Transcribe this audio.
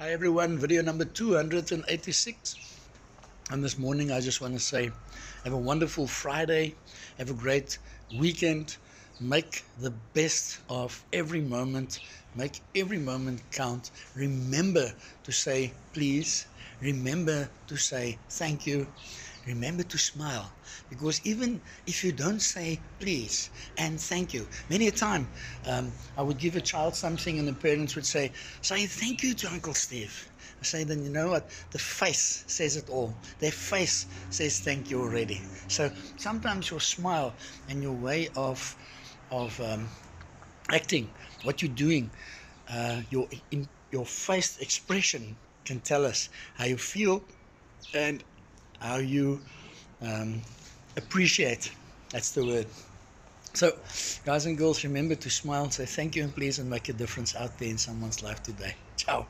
Hi everyone, video number 286. And this morning I just want to say have a wonderful Friday, have a great weekend, make the best of every moment, make every moment count. Remember to say please, remember to say thank you, remember to smile because even if you don't say please and thank you many a time um, i would give a child something and the parents would say say thank you to uncle steve. I say then you know what? The face says it all. Their face says thank you already. So sometimes your smile and your way of of um, acting what you're doing uh, your in your face expression can tell us how you feel and how you um, appreciate. That's the word. So, guys and girls, remember to smile, and say thank you and please, and make a difference out there in someone's life today. Ciao.